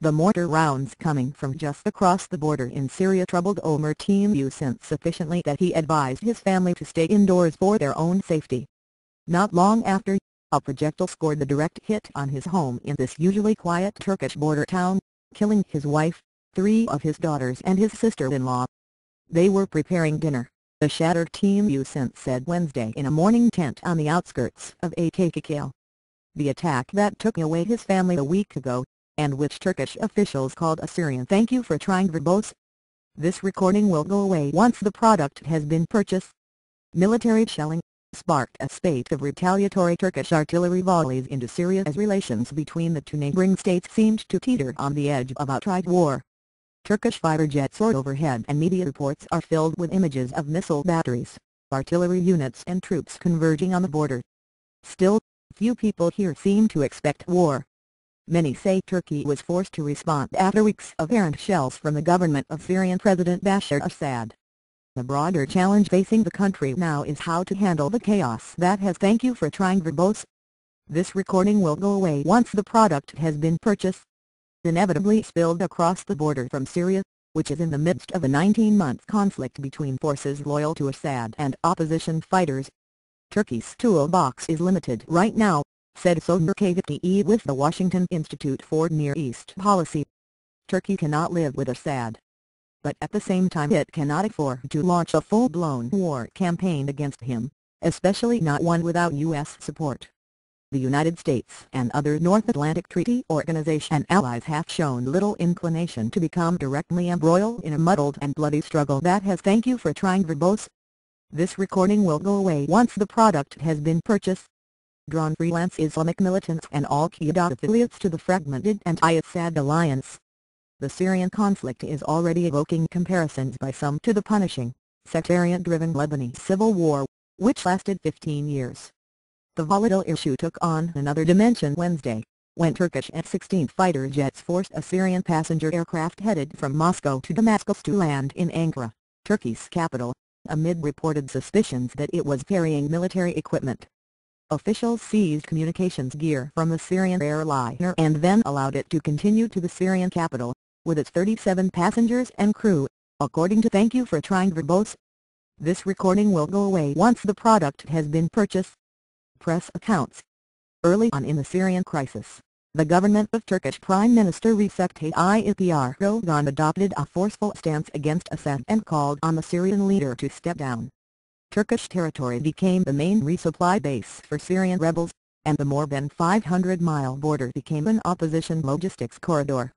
The mortar rounds coming from just across the border in Syria troubled Omar Timucin sufficiently that he advised his family to stay indoors for their own safety. Not long after, a projectile scored the direct hit on his home in this usually quiet Turkish border town, killing his wife, three of his daughters and his sister-in-law. They were preparing dinner, the shattered Timucin said Wednesday in a morning tent on the outskirts of Akcakale. The attack that took away his family a week ago, and which Turkish officials called a Syrian thank you for trying verbose. This recording will go away once the product has been purchased. Military shelling sparked a spate of retaliatory Turkish artillery volleys into Syria as relations between the two neighboring states seemed to teeter on the edge of outright war. Turkish fighter jets soared overhead and media reports are filled with images of missile batteries, artillery units and troops converging on the border. Still, few people here seem to expect war. Many say Turkey was forced to respond after weeks of errant shells from the government of Syrian President Bashar Assad. The broader challenge facing the country now is how to handle the chaos that has thank you for trying verbose. This recording will go away once the product has been purchased. Inevitably spilled across the border from Syria, which is in the midst of a 19-month conflict between forces loyal to Assad and opposition fighters. Turkey's toolbox is limited right now, said Soner Cagaptay with the Washington Institute for Near East Policy. Turkey cannot live with Assad. But at the same time it cannot afford to launch a full-blown war campaign against him, especially not one without U.S. support. The United States and other North Atlantic Treaty Organization allies have shown little inclination to become directly embroiled in a muddled and bloody struggle that has thank you for trying verbose. This recording will go away once the product has been purchased drawn freelance Islamic militants and al-Qaeda affiliates to the fragmented anti-Assad alliance. The Syrian conflict is already evoking comparisons by some to the punishing, sectarian-driven Lebanese civil war, which lasted 15 years. The volatile issue took on another dimension Wednesday, when Turkish F-16 fighter jets forced a Syrian passenger aircraft headed from Moscow to Damascus to land in Ankara, Turkey's capital, amid reported suspicions that it was carrying military equipment. Officials seized communications gear from the Syrian airliner and then allowed it to continue to the Syrian capital, with its 37 passengers and crew, according to Thank You for Trying Verbose. This recording will go away once the product has been purchased. Press accounts Early on in the Syrian crisis, the government of Turkish Prime Minister Recep Tayyip Erdogan adopted a forceful stance against Assad and called on the Syrian leader to step down. Turkish territory became the main resupply base for Syrian rebels, and the more than 500-mile border became an opposition logistics corridor.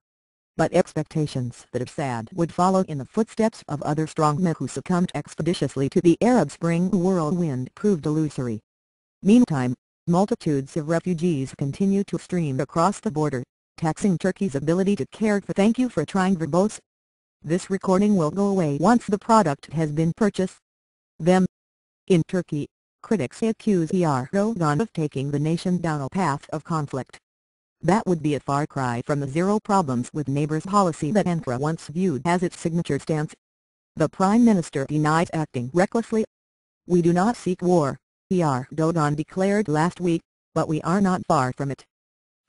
But expectations that Assad would follow in the footsteps of other strongmen who succumbed expeditiously to the Arab Spring whirlwind proved illusory. Meantime, multitudes of refugees continue to stream across the border, taxing Turkey's ability to care for thank you for trying verbose. This recording will go away once the product has been purchased. Them, in Turkey, critics accuse Erdogan of taking the nation down a path of conflict. That would be a far cry from the zero problems with neighbors policy that Ankara once viewed as its signature stance. The Prime Minister denies acting recklessly. We do not seek war, Erdogan declared last week, but we are not far from it.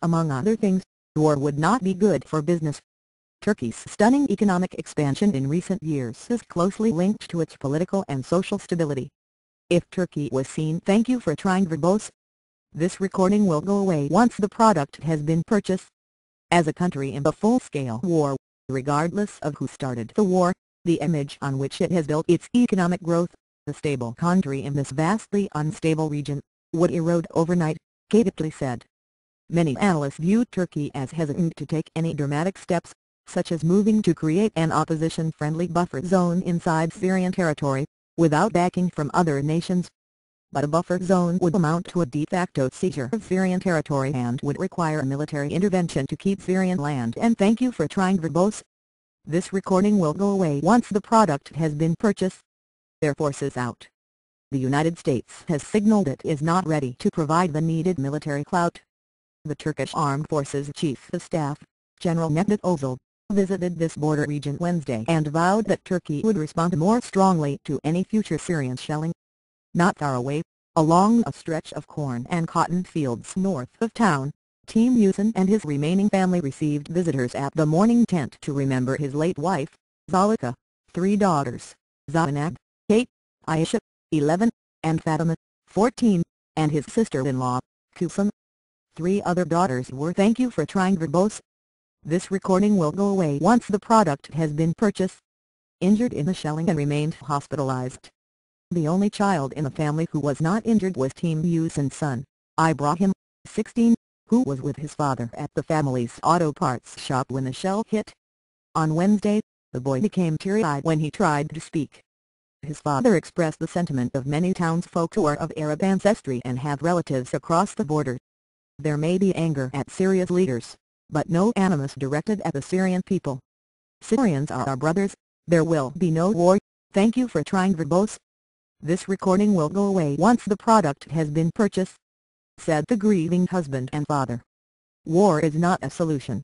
Among other things, war would not be good for business. Turkey's stunning economic expansion in recent years is closely linked to its political and social stability. If Turkey was seen thank you for trying verbose. This recording will go away once the product has been purchased. As a country in a full-scale war, regardless of who started the war, the image on which it has built its economic growth, a stable country in this vastly unstable region, would erode overnight, Cagaptay said. Many analysts view Turkey as hesitant to take any dramatic steps, such as moving to create an opposition-friendly buffer zone inside Syrian territory, without backing from other nations. But a buffer zone would amount to a de facto seizure of Syrian territory and would require military intervention to keep Syrian land and thank you for trying verbose. This recording will go away once the product has been purchased. Their forces out. The United States has signaled it is not ready to provide the needed military clout. The Turkish Armed Forces Chief of Staff, General Mehmet Ozel, visited this border region Wednesday and vowed that Turkey would respond more strongly to any future Syrian shelling. Not far away, along a stretch of corn and cotton fields north of town, Timucin and his remaining family received visitors at the morning tent to remember his late wife, Zalika, three daughters, Zainab, 8, Aisha, 11, and Fatima, 14, and his sister-in-law, Kusum. Three other daughters were thank you for trying verbose. This recording will go away once the product has been purchased. Injured in the shelling and remained hospitalized. The only child in the family who was not injured was Timucin's son, Ibrahim, 16, who was with his father at the family's auto parts shop when the shell hit. On Wednesday, the boy became teary-eyed when he tried to speak. His father expressed the sentiment of many townsfolk who are of Arab ancestry and have relatives across the border. There may be anger at Syria's leaders, but no animus directed at the Syrian people. Syrians are our brothers, there will be no war, thank you for trying verbose. This recording will go away once the product has been purchased, said the grieving husband and father. War is not a solution.